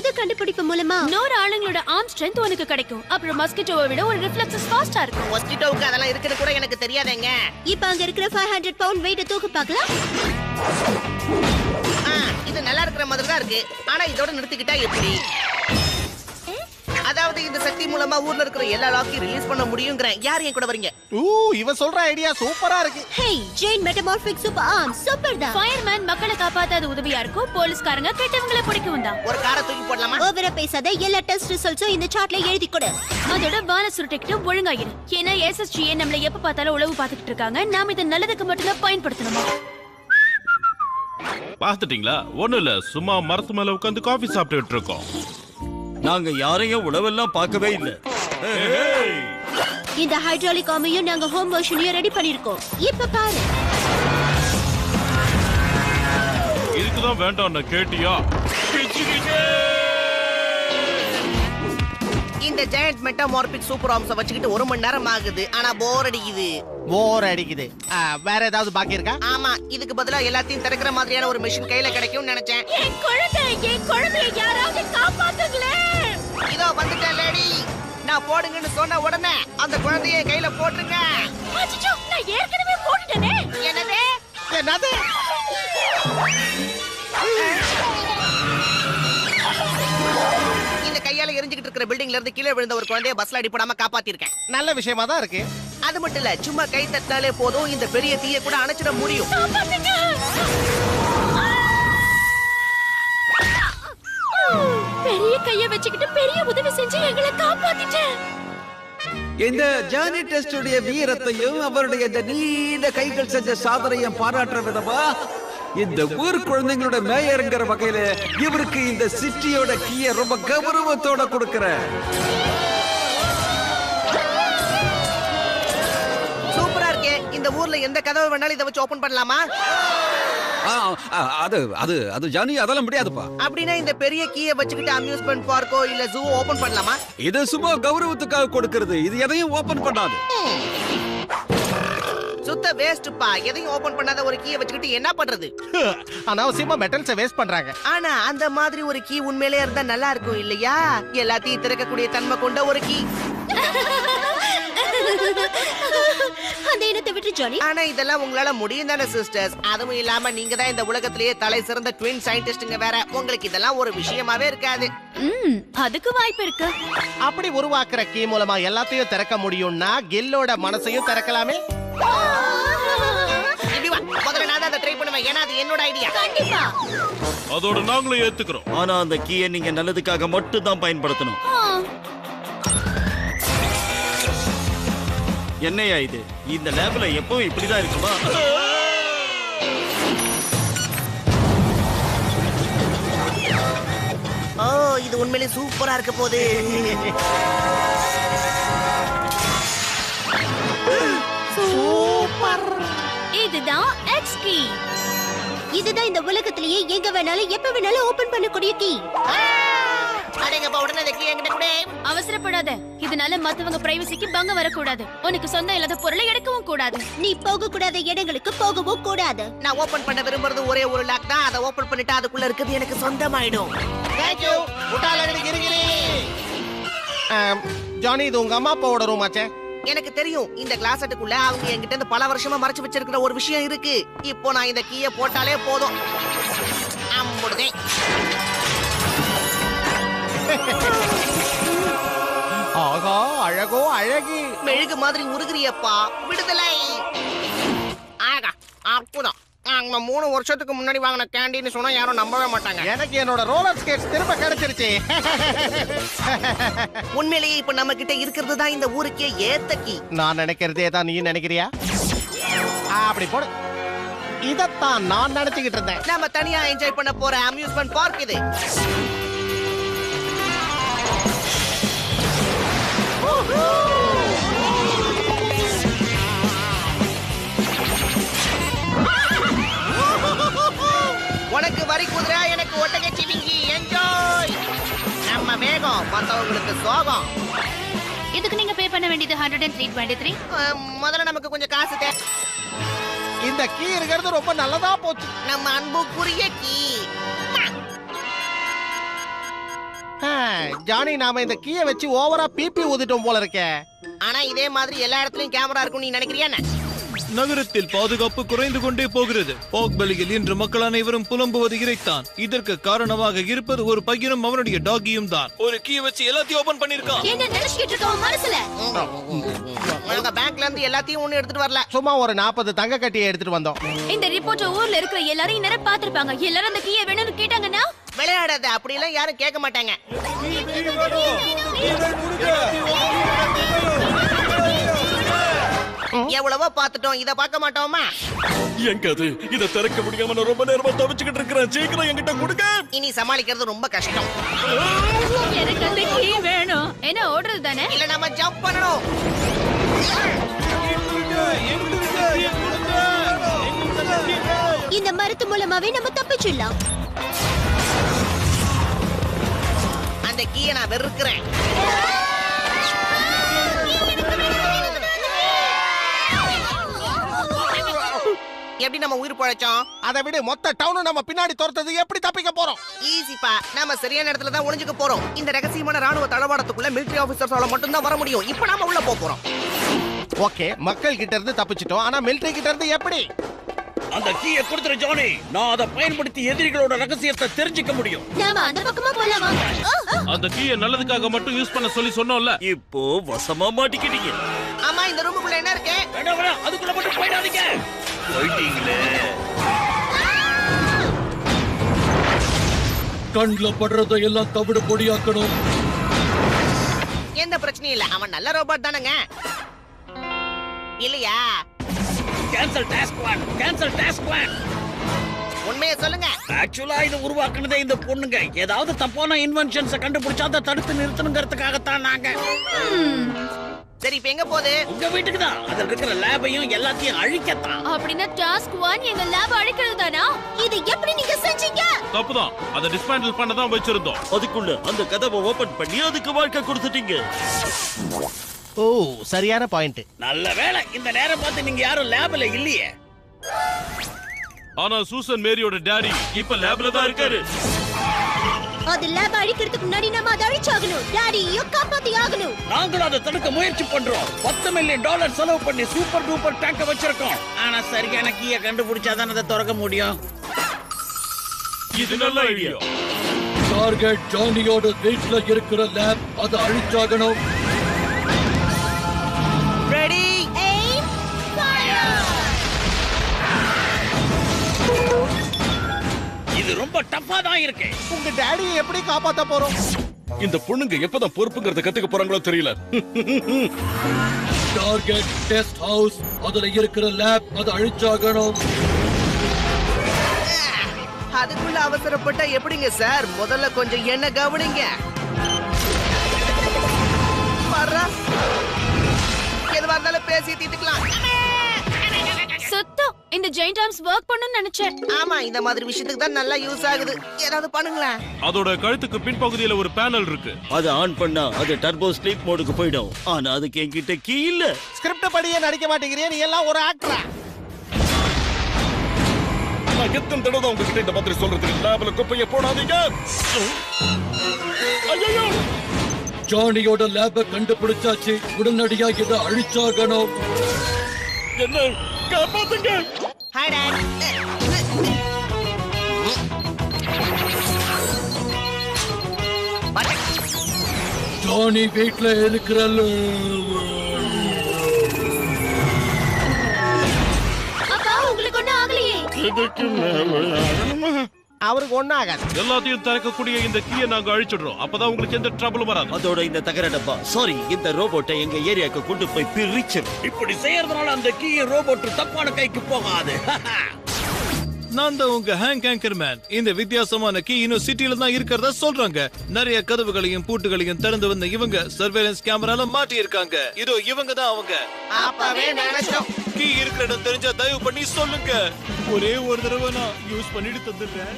புது கண்டுபிடிப்பு மூலமா இன்னொரு ஆளுங்களோட ஆர்ம் ஸ்ட்ரென்த் உனக்கு கிடைக்கும். அப்புறம் மஸ்கிட்டோவை விட ஒரு ரிஃப்ளெக்ஸஸ் ஃபாஸ்டா இருக்கும். மொஸ்கிட்டோவுக்கு அதெல்லாம் இருக்குன்னு கூட எனக்கு தெரியாதேங்க. இப்ப அங்க இருக்கிற ஃபைவ் ஹண்ட்ரட் பவுண்ட் வெயிட்ட தூக்க பார்க்கலாம். ஆ, இது நல்லா இருக்கிற மாதிரி தான் இருக்கு. ஆனா இதோட நிறுத்திக்கிட்டா எப்படி? அதாவது இந்த சக்தி மூலமா ஊர்ல இருக்கிற எல்லா லாக்கையும் ரிலீஸ் பண்ண முடியுங்கிறேன் யார் என் கூட வரீங்க? ஊ இவ சொல்ற ஐடியா சூப்பரா இருக்கு. ஹே ஜெயின் மெட்டமார்பிக் சூப்பர் ஆர்ம் சூப்பர் தான். ஃபயர்மேன் மக்களை காப்பாத்த அது உதவியா இருக்கும். போலீஸ்காரங்க கெட்டவங்களை பிடிக்கவும் தான். ஒரு காரை தூக்கி போடலாமா? ஓவரா பேசாத எல்லா டெஸ்ட் ரிசல்ட்ஸும் இந்த சார்ட்ல எழுதி கொடு. அதோட வான சுருட்டிக்கிட்டு ஒழுங்காயிரு. ஏன்னா எஸ்எஸ்ஜிஏ நம்மள எப்ப பார்த்தாலும் உளவு பார்த்துக்கிட்டு இருக்காங்க. நாம இதை நல்லதுக்கு மட்டும்தான் பயன்படுத்தணுமா? பாத்துட்டீங்களா ஒண்ணும் இல்ல. சும்மா மரத்து மேல உட்காந்து காஃபி சாப்பிட்டுட்டு இருக்கோம். நாங்க யாரையும் உழவெல்லாம் பார்க்கவே இல்லை. இந்த ஹைட்ராலிக் ஆமையும் நாங்க ஹோம் வெர்ஷனையும் ரெடி பண்ணிருக்கோம். இப்ப பாரு. இதுக்குதான் வேண்டாம் கேட்டியா? இந்த ஜெயண்ட் மெட்டாமார்பிக் சூப்பர் ஆம்ஸ வச்சுக்கிட்டு ஒரு மணி நேரம் ஆகுது. ஆனா போர் அடிக்குது. போர் அடிக்குது. வேற ஏதாவது பாக்கி இருக்கா? ஆமா இதுக்கு பதிலா எல்லாத்தையும் திறக்கிற மாதிரியான ஒரு மிஷின் கையில கிடைக்கும்னு நினைச்சேன். என் குழந்தை என் குழந்தைய யாராவது காப்பாத்துங்களே! இதோ வந்துட்டேன் லேடி நான் போடுங்கன்னு சொன்ன உடனே அந்த குழந்தைய கையில போட்டுருங்க. அச்சச்சோ, நான் ஏற்கனவே போட்டுட்டேனே! என்னது? என்னது? கையால எரிஞ்சுக்கிட்டு இருக்கிற பில்டிங்ல இருந்து கீழே விழுந்த ஒரு குழந்தைய பஸ்ல அடிப்படாம காப்பாத்திருக்கேன். நல்ல விஷயமா தான் இருக்கு. அது மட்டும் இல்ல சும்மா கை தட்டினாலே போதும் இந்த பெரிய தீய கூட அணைச்சிட முடியும். பெரிய கைய வச்சுக்கிட்டு பெரிய உதவி செஞ்சு எங்களை காப்பாத்திட்டேன். இந்த ஜானி டெஸ்டுடைய வீரத்தையும் அவருடைய இந்த நீண்ட கைகள் செஞ்ச சாதனையும் பாராட்டுற விதமா இந்த ஊர் குழந்தைங்களோட மேயருங்கிற வகையில இவருக்கு இந்த சிட்டியோட கீய ரொம்ப கௌரவத்தோட கொடுக்கிறேன் சூப்பரா இருக்கே. இந்த ஊர்ல எந்த கதவை வேணாலும் இதை வச்சு ஓபன் பண்ணலாமா? அது அது அது ஜானி அதெல்லாம் முடியாதுப்பா. அப்படின்னா இந்த பெரிய கீயை வச்சுக்கிட்டு அம்யூஸ்மெண்ட் பார்க்கோ இல்ல ஜூ ஓபன் பண்ணலாமா? இது சும்மா கௌரவத்துக்காக கொடுக்கிறது. இது எதையும் ஓபன் பண்ணாது. சுத்த வேஸ்ட்ப்பா எதையும் ஓபன் பண்ணாத ஒரு கீயை வச்சுக்கிட்டு என்ன பண்றது? அனாவசியமா மெட்டல்ஸை வேஸ்ட் பண்றாங்க. ஆனா அந்த மாதிரி ஒரு கீ உண்மையிலே இருந்தா நல்லா இருக்கும் இல்லையா? எல்லாத்தையும் திறக்கக்கூடிய தன்மை கொண்ட ஒரு கீ அந்த இனத்தை விட்டு ஜானி. ஆனா இதெல்லாம் உங்களால முடியும் தானே சிஸ்டர்ஸ் அதுவும் இல்லாம நீங்க தான் இந்த உலகத்திலேயே தலை சிறந்த ட்வின் சயின்டிஸ்டுங்க வேற. உங்களுக்கு இதெல்லாம் ஒரு விஷயமாவே இருக்காது. ம் அதுக்கு வாய்ப்பு இருக்கு. அப்படி உருவாக்குற கீ மூலமா எல்லாத்தையும் திறக்க முடியும்னா கில்லோட மனசையும் திறக்கலாமே. ட்ரை பண்ணுவேன். ஏன்னா அது என்னோட ஐடியா கண்டிப்பா. அதோட நாங்களும் ஏத்துக்கிறோம். ஆனா அந்த கீயை நீங்க நல்லதுக்காக மட்டும் தான் பயன்படுத்தணும் என்னையா இது? இந்த லேப்ல எப்பவும் இப்படிதான் இருக்குமா? ஓ இது உண்மையிலேயே சூப்பரா இருக்க போகுது. இதுதான் எக்ஸ் கீ இதுதான் இந்த உலகத்திலேயே எங்க வேணாலும் எப்ப வேணாலும் ஓபன் பண்ணக்கூடிய கீ அடேங்கப்பா உடனே இந்த கீ என்கிட்ட கூட. அவசரப்படாத. இதனால மத்தவங்க பிரைவசிக்கு பங்கம் வரக்கூடாது. உனக்கு சொந்தம் இல்லாத பொருளை எடுக்கவும் கூடாது. நீ போக கூடாத இடங்களுக்கு போகவும் கூடாது. நான் ஓபன் பண்ண விரும்புறது ஒரே ஒரு லாக் தான். அதை ஓபன் பண்ணிட்டா அதுக்குள்ள இருக்கிறது எனக்கு சொந்தமாயிடும். முட்டாளர்கள் கிரிகிரி ஆம், ஜானி இது உங்க அம்மா அப்பாவோட ரூம் ஆச்சே? எனக்கு தெரியும் இந்த கிளாஸ் செட்டுக்குள்ள அவங்க என்கிட்ட இருந்து பல வருஷமா மறைச்சு வச்சிருக்கிற ஒரு விஷயம் இருக்கு. இப்போ நான் இந்த கீயை போட்டாலே போதும். அம்புடுதே. ஆகா அழகோ அழகி. மெழுகு மாதிரி உருகிறியப்பா. விடுதலை. ஆகா அற்புதம் நம்ம மூணு வருஷத்துக்கு முன்னாடி வாங்கின கேண்டீன்னு சொன்னா யாரும் நம்பவே மாட்டாங்க. எனக்கு என்னோட ரோலர் ஸ்கேட்ஸ் திரும்ப கிடைச்சிருச்சு. உண்மையிலேயே இப்ப நம்ம கிட்ட இருக்கிறது தான் இந்த ஊருக்கே ஏத்த கீ நான் நினைக்கிறதே தான் நீ நினைக்கிறியா? ஆ, அப்படி போடு. இதத்தான் நான் நினைச்சுக்கிட்டு இருந்தேன். நாம தனியா என்ஜாய் பண்ண போற அம்யூஸ்மெண்ட் பார்க் இது. நம்ம வேகம் மத்தவங்களுக்கு சோகம். இதுக்கு நீங்க பே பண்ண வேண்டியது hundred and three twenty three முதல்ல நமக்கு கொஞ்சம் காசு தே இந்த கீ இருக்கிறது ரொம்ப நல்லதா போச்சு. நம்ம அன்புக்குரிய கீ. ஜானி நாம இந்த கீயை வச்சு ஓவரா பிபி ஊதிட்டோம் போல இருக்கே. ஆனா இதே மாதிரி எல்லா இடத்துலயும் கேமரா இருக்கும் நீ நினைக்கிறியா என்ன? நகரத்தில் பாதுகாப்பு குறைந்து கொண்டே போகிறது பாக்பலியில் இன்று மக்கள் அனைவரும் புலம்புவது இறைத்தான் இதற்கு காரணமாக இருப்பது ஒரு பையனும் அவனுடைய டாகியும் தான் ஒரு கீயை வச்சு எல்லாத்தையும் ஓபன் பண்ணிருக்கான் நாங்க பேங்க்ல இருந்து எல்லாத்தையும் ஒண்ணு எடுத்துட்டு வரல சும்மா ஒரு நாற்பது தங்க கட்டியை எடுத்துட்டு வந்தோம் இந்த ரிப்போர்ட் ஊர்ல இருக்கிற எல்லாரும் இந்நேரம் பாத்திருப்பாங்க எல்லாரும் அந்த கீயை வேணும்னு கேட்டாங்கன்னா விளையாடாத அப்படிலாம் யாரும் கேட்க மாட்டாங்க எவ்வளவோ பார்த்துட்டோம். இத பார்க்க மாட்டோமா? எங்க அது இத திறக்க முடியாம நான் ரொம்ப நேரமா தவிச்சுக்கிட்டு இருக்கிறேன். சீக்கிரம் என்கிட்ட கொடுங்க. இனி சமாளிக்கிறது ரொம்ப கஷ்டம். எனக்கு அந்த கீ வேணும். என்ன ஓடுறது தானே? இல்ல நம்ம ஜம்ப் பண்ணணும். இந்த மருத்து மூலமாவே நம்ம தப்பிச்சிடலாம். அந்த கீயை நான் வெறுக்கிறேன். நம்ம உயிர் பழைச்சோம். அதை விட மொத்த டவுனும் நம்ம பின்னாடி துரத்தது. எப்படி தப்பிக்க போறோம்? ஈஸிப்பா நாம சரியான இடத்துல தான் ஒளிஞ்சுக்க போறோம். இந்த ரகசியமான ராணுவ தளவாடத்துக்குள்ள மிலிட்டரி ஆபீசர்ஸால மட்டும் தான் வர முடியும். இப்போ நாம உள்ள போக போறோம். ஓகே மக்கள் கிட்ட இருந்து தப்பிச்சிட்டோம். ஆனா மிலிட்டரி கிட்ட இருந்து எப்படி? அந்த கீயை கொடுத்துரு ஜானி நான் அதை பயன்படுத்தி எதிரிகளோட ரகசியத்தை தெரிஞ்சுக்க முடியும். நாம அந்த பக்கமா போலாமா. அந்த கீயை நல்லதுக்காக மட்டும் யூஸ் பண்ண சொல்லி சொன்னோம்ல. இப்போ வசமா மாட்டிக்கிட்டீங்க. ஆமா இந்த ரூமுக்குள்ள என்ன இருக்கு? வேண்டாம் வேண்டாம் அதுக்குள்ள மட்டும் போயிடாதீங்க. போயிட்டீங்களே. கண்ல படுறத எல்லாம் தவிடு பொடியாக்கணும். எந்த பிரச்சனையும் இல்ல. அவன் நல்ல ரோபோட் தானங்க. இல்லையா? Cancel task one cancel task one உண்மையை சொல்லுங்க. ஆக்சுவலா இது உருவாக்குனதே இந்த பொண்ணுங்க. ஏதாவது தப்பான இன்வென்ஷன்ஸ கண்டுபிடிச்சா அதை தடுத்து நிறுத்தணுங்கிறதுக்காகத்தான் நாங்க. சரி இப்ப எங்க போகுது? உங்க வீட்டுக்கு தான். அதுல இருக்கிற லேபையும் எல்லாத்தையும் அழிக்கத்தான். அப்படின்னா டாஸ்க் ஒன் எங்க லேப் அழிக்கிறது தானா? இது எப்படி நீங்க செஞ்சீங்க? தப்புதான். அதை டிஸ்மேண்டில் பண்ண தான் வச்சிருந்தோம். அதுக்குள்ள அந்த கதவை ஓபன் பண்ணி அதுக்கு வாழ்க்கை கொடுத்துட்டீங்க. ஓ சரியான பாயிண்ட் நல்ல வேளை. இந்த நேரம் பார்த்து நீங்க யாரும் லேப்ல இல்லையே. ஆனா சூசன் மேரியோட டாடி இப்ப லேப்ல தான் இருக்காரு. அது லேப் அழிக்கிறதுக்கு முன்னாடி நம்ம அதை அழிச்சாகணும். டாடியையும் காப்பாத்தி ஆகணும். நாங்களும் அதை தடுக்க முயற்சி பண்றோம். பத்து மில்லியன் டாலர் செலவு பண்ணி சூப்பர் டூப்பர் டேங்க வச்சிருக்கோம். ஆனா சரியான கீயை கண்டுபிடிச்சாதான் அதை திறக்க முடியும். இது நல்ல ஐடியா டார்கெட் ஜானியோட வீட்ல இருக்கிற லேப் அதை அழிச்சாகணும். ரொம்ப டஃபா தான் இருக்கு. உங்க டாடியை எப்படி காப்பாத்த போறோம்? இந்த பொண்ணுங்க எப்பதான் பொறுப்புங்கிறத கத்துக்க போறாங்களோ தெரியல. டார்கெட் டெஸ்ட் ஹவுஸ் அதுல இருக்கிற லேப் அதை அழிச்சாகணும். அதுக்குள்ள அவசரப்பட்டா எப்படிங்க சார்? முதல்ல கொஞ்சம் என்ன கவனிங்க. எதுவா இருந்தாலும் பேசி தீர்த்துக்கலாம். இந்த ஜெயின் டாம்ஸ் ஒர்க் பண்ணணும்னு நினைச்சேன். ஆமா இந்த மாதிரி விஷயத்துக்கு தான் நல்லா யூஸ் ஆகுது. ஏதாவது பண்ணுங்களேன். அதோட கழுத்துக்கு பின்பகுதியில ஒரு பேனல் இருக்கு. அதை ஆன் பண்ணா அது டர்போ ஸ்லீப் மோடுக்கு போயிடும். ஆனா அதுக்கு என்கிட்ட கீ இல்ல. ஸ்கிரிப்ட் படியே நடிக்க மாட்டேங்கிறியா நீ எல்லாம் ஒரு ஆக்டரா நான் எத்தனை தடவை உங்ககிட்ட இந்த மாதிரி சொல்றது? லேப்ல குப்பைய போடாதீங்க. ஐயோ ஜானியோட லேப கண்டுபிடிச்சாச்சு. உடனடியா இதை அழிச்சாகணும். என்ன? காப்பாத்துங்க! ஹாய் டாட் ஜானி வீட்ல இருக்கிற அப்பா உங்களுக்கு ஒண்ணும் ஆகலையே அவருக்கு ஆகாது எல்லாத்தையும் திறக்கக்கூடிய இந்த கீயை நாங்க அழிச்சிடுறோம். அப்பதான் உங்களுக்கு எந்த ட்ரபிளும் வராது. அதோட இந்த தகர டப்பா சாரி இந்த ரோபோட்டை எங்க ஏரியாக்கு கொண்டு போய் பிரிச்சிடும் இப்படி செய்யறதுனால அந்த கீ ரோபோட் தப்பான கைக்கு போகாது. நான் தான் உங்க ஹேங் கேங்கர் மேன். இந்த வித்தியாசமான கீ இன்னும் சிட்டில தான் இருக்கிறதா சொல்றாங்க. நிறைய கதவுகளையும் பூட்டுகளையும் திறந்து வந்த இவங்க சர்வேலன்ஸ் கேமரால மாட்டி இருக்காங்க இதோ இவங்க தான் அவங்க. கீ இருக்கிற இடம் தெரிஞ்சா தயவு பண்ணி சொல்லுங்க. ஒரே ஒரு தடவை நான் யூஸ் பண்ணிட்டு தந்துடுறேன்.